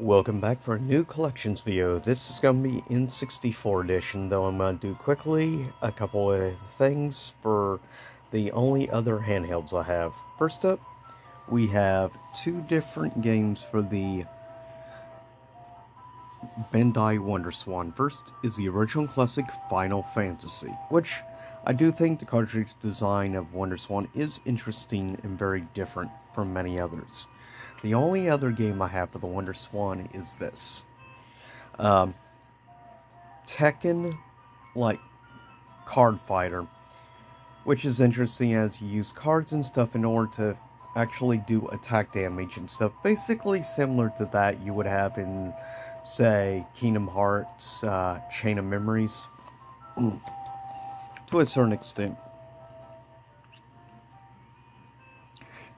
Welcome back for a new collections video. This is going to be N64 edition, though I'm going to do quickly a couple of things for the only other handhelds I have. First up, we have two different games for the Bandai WonderSwan. First is the original classic Final Fantasy, which I do think the cartridge design of WonderSwan is interesting and very different from many others. The only other game I have for the Wonder Swan is this. Um, Tekken, like, card fighter. Which is interesting as you use cards and stuff in order to actually do attack damage and stuff. Basically similar to that you would have in, say, Kingdom Hearts, uh, Chain of Memories. to a certain extent.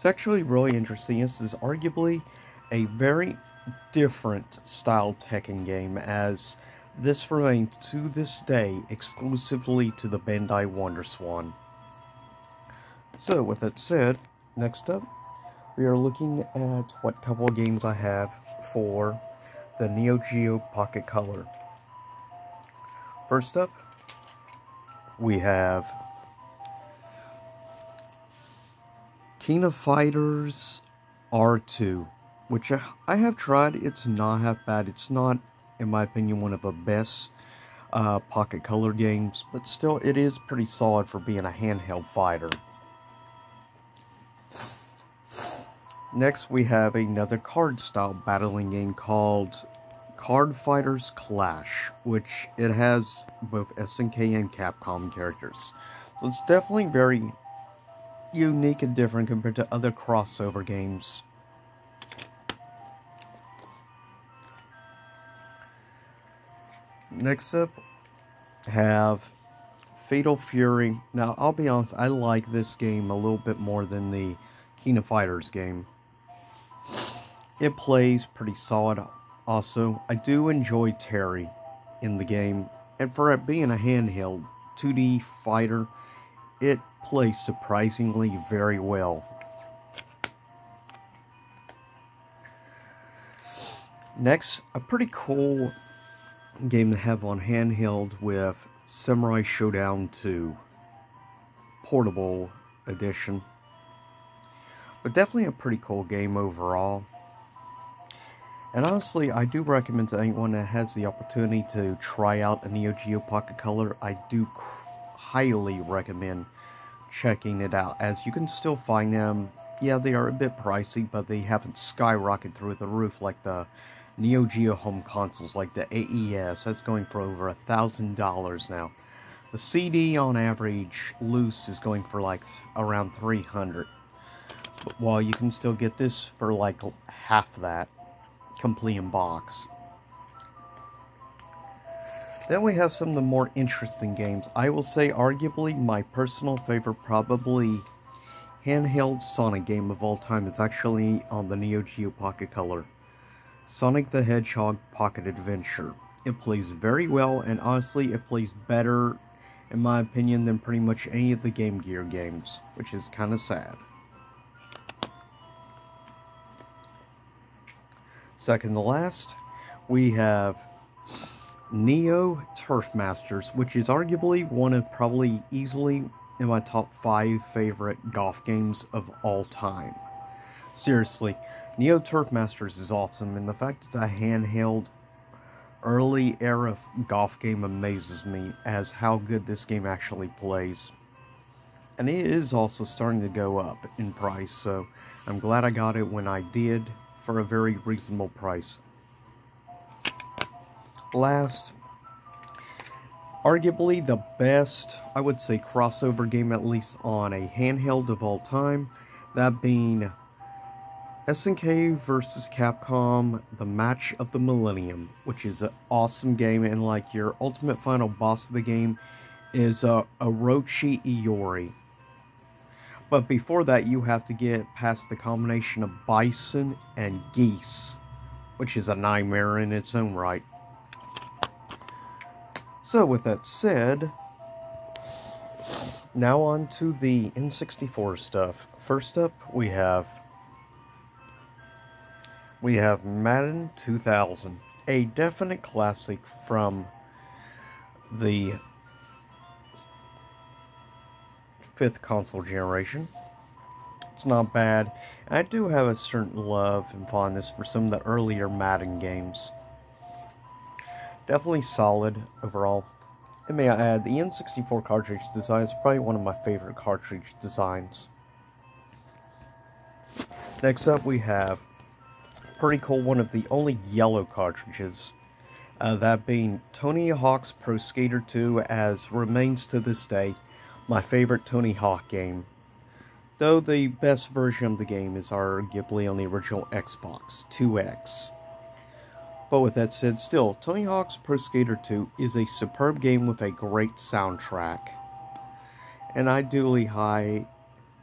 It's actually really interesting. This is arguably a very different style Tekken game as this remains to this day exclusively to the Bandai WonderSwan. So with that said, next up we are looking at what couple of games I have for the Neo Geo Pocket Color. First up, we have King of Fighters R2, which I have tried. It's not half bad. It's not, in my opinion, one of the best uh, pocket color games, but still, it is pretty solid for being a handheld fighter. Next, we have another card style battling game called Card Fighters Clash, which it has both SNK and Capcom characters. So it's definitely very unique and different compared to other crossover games. Next up, have Fatal Fury. Now, I'll be honest, I like this game a little bit more than the King of Fighters game. It plays pretty solid. Also, I do enjoy Terry in the game, and for it being a handheld 2D fighter, it plays surprisingly very well. Next, a pretty cool game to have on handheld with Samurai Shodown 2 Portable Edition. But definitely a pretty cool game overall. And honestly, I do recommend to anyone that has the opportunity to try out a Neo Geo Pocket Color, I do highly recommend checking it out, as you can still find them. Yeah, they are a bit pricey, but they haven't skyrocketed through the roof like the Neo Geo home consoles, like the AES. That's going for over a thousand dollars now. The CD on average loose is going for like around 300 but while you can still get this for like half that complete in box then we have some of the more interesting games. I will say arguably my personal favorite probably handheld Sonic game of all time is actually on the Neo Geo Pocket Color. Sonic the Hedgehog Pocket Adventure. It plays very well and honestly it plays better in my opinion than pretty much any of the Game Gear games, which is kind of sad. Second to last, we have Neo Turf Masters, which is arguably one of probably easily in my top five favorite golf games of all time. Seriously, Neo Turf Masters is awesome, and the fact it's a handheld early era golf game amazes me as how good this game actually plays. And it is also starting to go up in price, so I'm glad I got it when I did for a very reasonable price last, arguably the best, I would say, crossover game, at least on a handheld of all time. That being SNK versus Capcom, the match of the millennium, which is an awesome game, and like your ultimate final boss of the game is uh, Orochi Iori. But before that, you have to get past the combination of bison and geese, which is a nightmare in its own right. So with that said, now on to the N64 stuff. First up, we have we have Madden 2000, a definite classic from the fifth console generation. It's not bad. I do have a certain love and fondness for some of the earlier Madden games. Definitely solid overall. And may I add, the N64 cartridge design is probably one of my favorite cartridge designs. Next up we have pretty cool one of the only yellow cartridges. Uh, that being Tony Hawk's Pro Skater 2 as remains to this day my favorite Tony Hawk game. Though the best version of the game is arguably on the original Xbox 2X. But with that said, still, Tony Hawk's Pro Skater 2 is a superb game with a great soundtrack. And I duly high,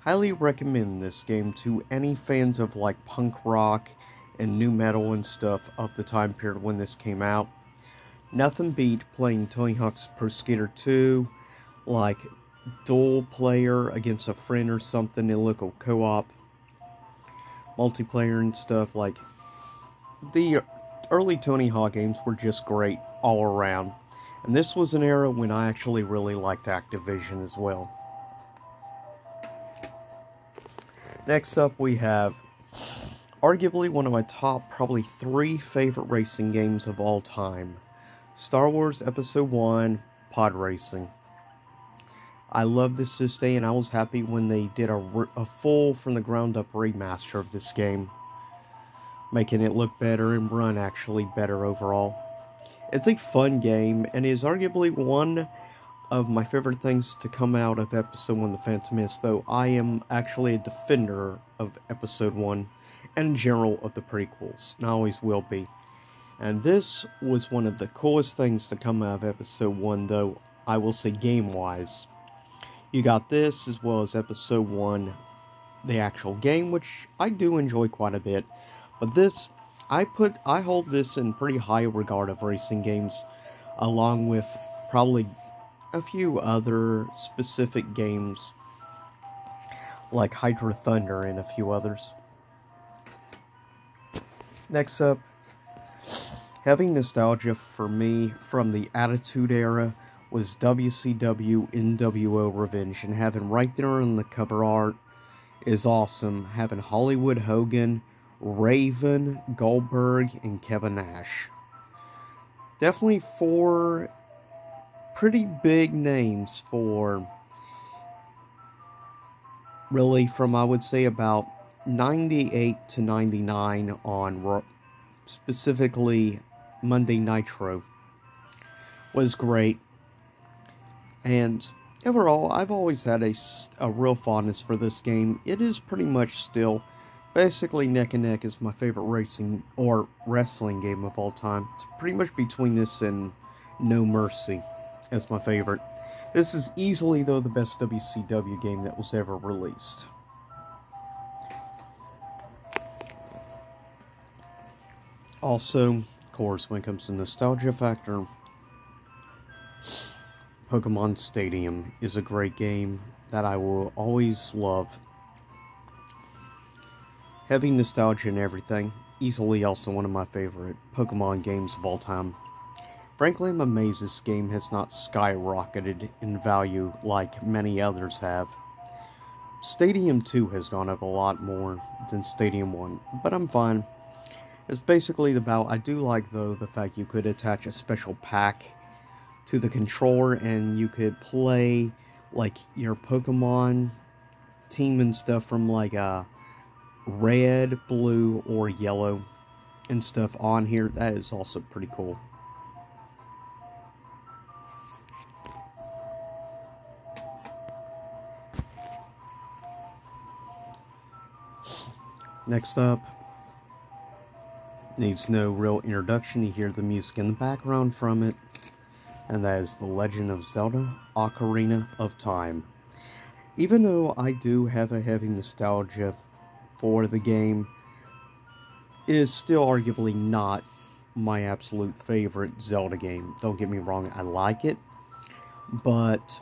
highly recommend this game to any fans of like punk rock and nu metal and stuff of the time period when this came out. Nothing beat playing Tony Hawk's Pro Skater 2 like dual player against a friend or something in local co-op multiplayer and stuff like the early Tony Hawk games were just great all around and this was an era when I actually really liked Activision as well. Next up we have arguably one of my top probably three favorite racing games of all time. Star Wars Episode 1 Pod Racing. I love this this day, and I was happy when they did a, a full from the ground up remaster of this game, making it look better and run actually better overall. It's a fun game, and is arguably one of my favorite things to come out of Episode 1 The Phantom Menace, though I am actually a defender of Episode 1 and in general of the prequels, and I always will be. And this was one of the coolest things to come out of Episode 1, though I will say game wise. You got this as well as episode 1, the actual game, which I do enjoy quite a bit. But this, I put, I hold this in pretty high regard of racing games, along with probably a few other specific games like Hydro Thunder and a few others. Next up, having nostalgia for me from the Attitude Era was WCW NWO Revenge, and having right there on the cover art is awesome. Having Hollywood Hogan, Raven, Goldberg, and Kevin Nash. Definitely four pretty big names for really from I would say about 98 to 99 on specifically Monday Nitro was great. And overall, I've always had a, a real fondness for this game. It is pretty much still basically neck and neck is my favorite racing or wrestling game of all time. It's pretty much between this and No Mercy as my favorite. This is easily, though, the best WCW game that was ever released. Also, of course, when it comes to nostalgia factor, Pokemon Stadium is a great game that I will always love. Heavy nostalgia and everything, easily also one of my favorite Pokemon games of all time. Frankly, I'm amazed this game has not skyrocketed in value like many others have. Stadium 2 has gone up a lot more than Stadium 1, but I'm fine. It's basically about, I do like though the fact you could attach a special pack to the controller and you could play like your Pokemon team and stuff from like uh, red, blue, or yellow and stuff on here. That is also pretty cool. Next up, needs no real introduction. You hear the music in the background from it and that is The Legend of Zelda Ocarina of Time. Even though I do have a heavy nostalgia for the game, is still arguably not my absolute favorite Zelda game. Don't get me wrong, I like it, but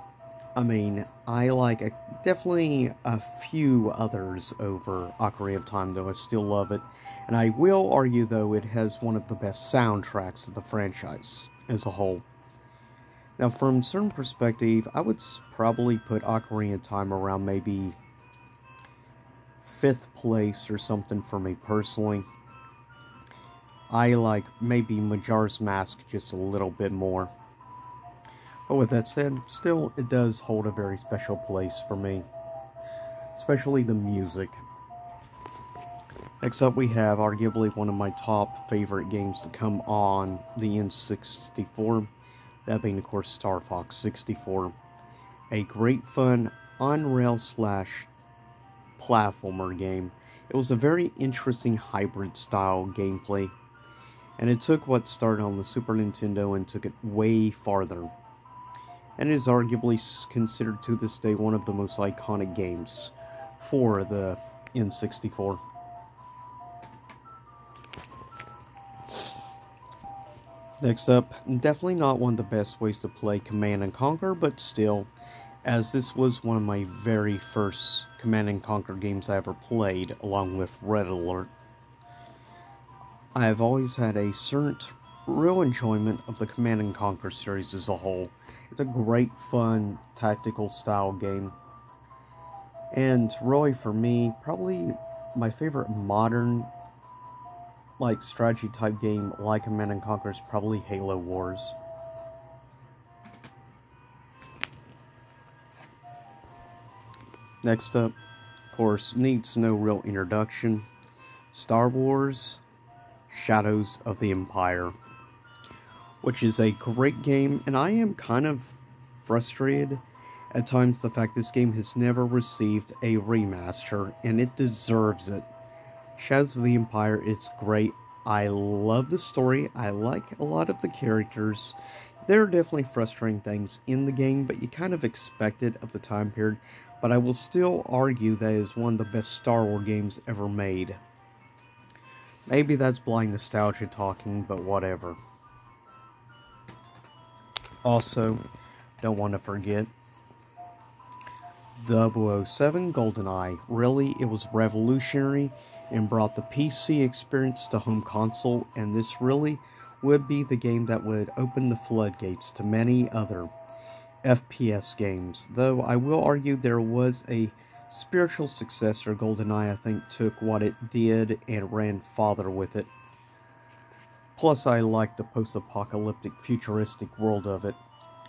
I mean, I like a, definitely a few others over Ocarina of Time, though I still love it. And I will argue, though, it has one of the best soundtracks of the franchise as a whole. Now, from certain perspective, I would probably put Ocarina of Time around maybe fifth place or something for me personally. I like maybe Majora's Mask just a little bit more. But with that said, still, it does hold a very special place for me. Especially the music. Next up, we have arguably one of my top favorite games to come on the N64. That being, of course, Star Fox 64. A great fun on-rail slash platformer game. It was a very interesting hybrid style gameplay. And it took what started on the Super Nintendo and took it way farther and is arguably considered to this day one of the most iconic games for the N64. Next up, definitely not one of the best ways to play Command and Conquer, but still, as this was one of my very first Command and Conquer games I ever played, along with Red Alert, I have always had a certain real enjoyment of the Command and Conquer series as a whole. It's a great, fun, tactical style game. And really, for me, probably my favorite modern, like, strategy type game like Command and Conquer is probably Halo Wars. Next up, of course, needs no real introduction. Star Wars Shadows of the Empire which is a great game, and I am kind of frustrated at times the fact this game has never received a remaster, and it deserves it. Shadows of the Empire is great. I love the story. I like a lot of the characters. There are definitely frustrating things in the game, but you kind of expect it of the time period. But I will still argue that it is one of the best Star Wars games ever made. Maybe that's blind nostalgia talking, but whatever. Also, don't want to forget 007 GoldenEye. Really, it was revolutionary and brought the PC experience to home console, and this really would be the game that would open the floodgates to many other FPS games. Though I will argue there was a spiritual successor, GoldenEye, I think, took what it did and ran farther with it. Plus, I like the post-apocalyptic futuristic world of it.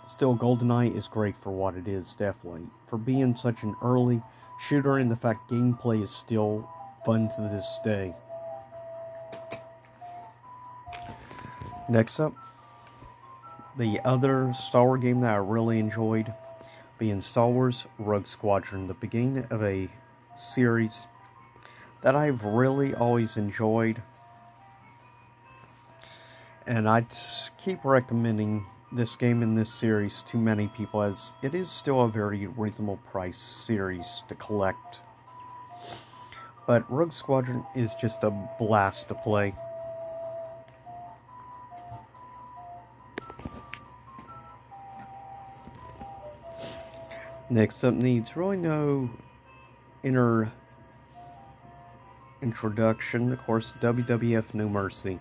Still, GoldenEye is great for what it is, definitely. For being such an early shooter and the fact gameplay is still fun to this day. Next up, the other Star Wars game that I really enjoyed being Star Wars Rogue Squadron, the beginning of a series that I've really always enjoyed and I keep recommending this game in this series to many people as it is still a very reasonable price series to collect. But Rogue Squadron is just a blast to play. Next up needs really no inner introduction, of course, WWF No Mercy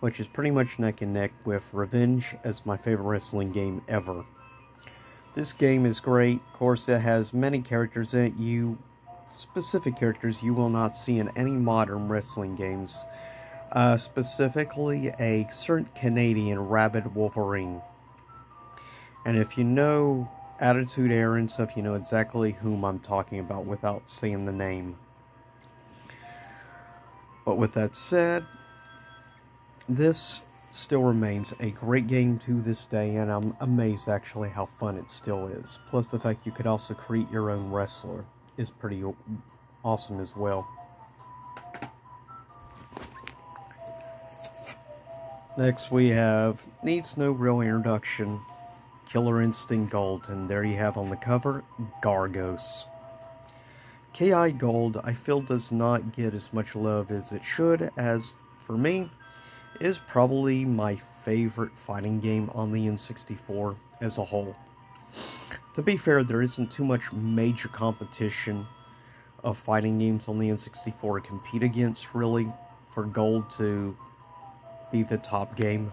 which is pretty much neck and neck with Revenge as my favorite wrestling game ever. This game is great. Of course, it has many characters it. You specific characters you will not see in any modern wrestling games. Uh, specifically, a certain Canadian Rabid Wolverine. And if you know Attitude Era and stuff, you know exactly whom I'm talking about without saying the name. But with that said, this still remains a great game to this day, and I'm amazed actually how fun it still is. Plus, the fact you could also create your own wrestler is pretty awesome as well. Next, we have needs no real introduction. Killer Instinct Gold, and there you have on the cover Gargos. KI Gold, I feel, does not get as much love as it should, as for me, is probably my favorite fighting game on the N64 as a whole. to be fair, there isn't too much major competition of fighting games on the N64 to compete against, really, for gold to be the top game.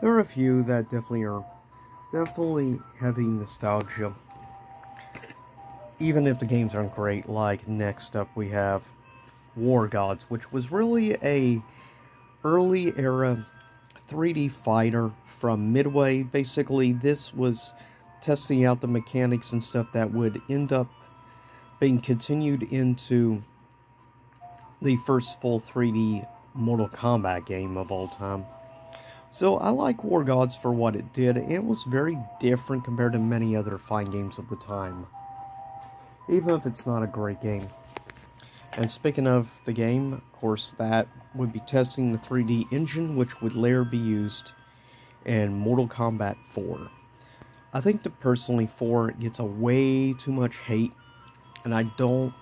There are a few that definitely are definitely heavy nostalgia. Even if the games aren't great, like next up we have War Gods, which was really a early era 3D fighter from Midway. Basically, this was testing out the mechanics and stuff that would end up being continued into the first full 3D Mortal Kombat game of all time. So I like War Gods for what it did. It was very different compared to many other fine games of the time. Even if it's not a great game. And speaking of the game, of course, that would be testing the 3D engine, which would later be used in Mortal Kombat 4. I think that personally 4 gets a way too much hate, and I don't,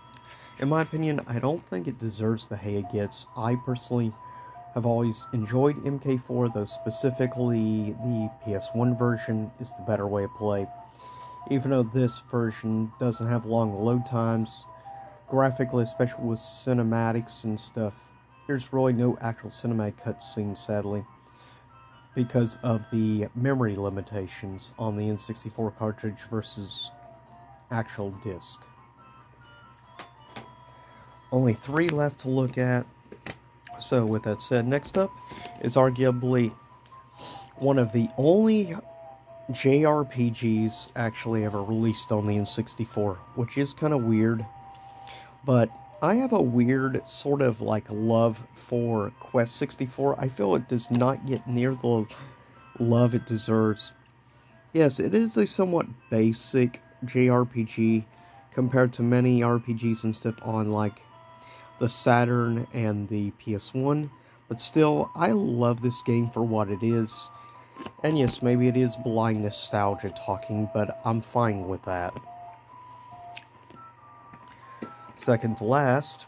in my opinion, I don't think it deserves the hate it gets. I personally have always enjoyed MK4, though specifically the PS1 version is the better way to play. Even though this version doesn't have long load times, graphically, especially with cinematics and stuff, there's really no actual cinematic cutscenes, sadly because of the memory limitations on the N64 cartridge versus actual disc. Only three left to look at. So with that said, next up is arguably one of the only JRPGs actually ever released on the N64, which is kind of weird. But I have a weird sort of like love for Quest 64. I feel it does not get near the love it deserves. Yes, it is a somewhat basic JRPG compared to many RPGs and stuff on like the Saturn and the PS1. But still, I love this game for what it is. And yes, maybe it is blind nostalgia talking, but I'm fine with that second to last,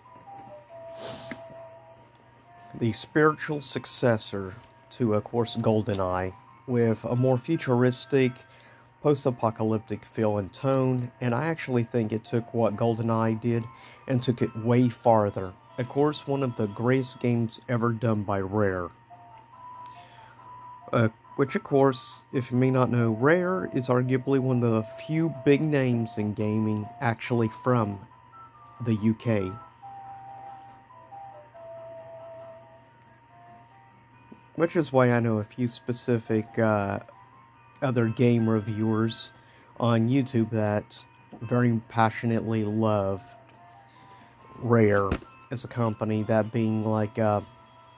the spiritual successor to, of course, GoldenEye, with a more futuristic, post-apocalyptic feel and tone, and I actually think it took what GoldenEye did and took it way farther. Of course, one of the greatest games ever done by Rare. Uh, which, of course, if you may not know, Rare is arguably one of the few big names in gaming actually from the UK. Which is why I know a few specific uh, other game reviewers on YouTube that very passionately love Rare as a company, that being like uh,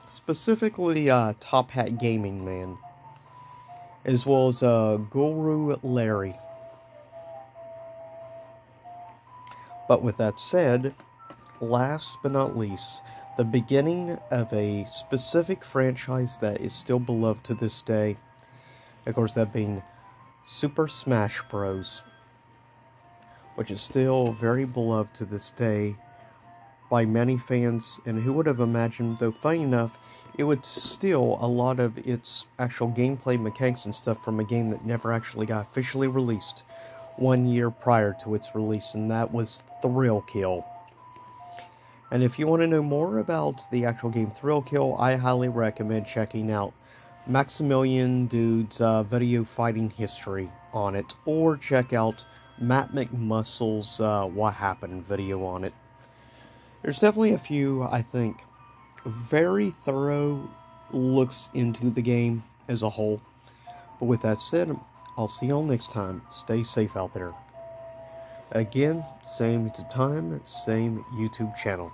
specifically uh, Top Hat Gaming Man, as well as uh, Guru Larry. But with that said, last but not least, the beginning of a specific franchise that is still beloved to this day. Of course, that being Super Smash Bros., which is still very beloved to this day by many fans. And who would have imagined, though funny enough, it would steal a lot of its actual gameplay mechanics and stuff from a game that never actually got officially released one year prior to its release, and that was Thrill Kill. And if you want to know more about the actual game Thrill Kill, I highly recommend checking out Maximilian Dood's uh, video fighting history on it, or check out Matt McMuscle's uh, What Happened video on it. There's definitely a few, I think, very thorough looks into the game as a whole. But with that said, I'll see y'all next time. Stay safe out there. Again, same time, same YouTube channel.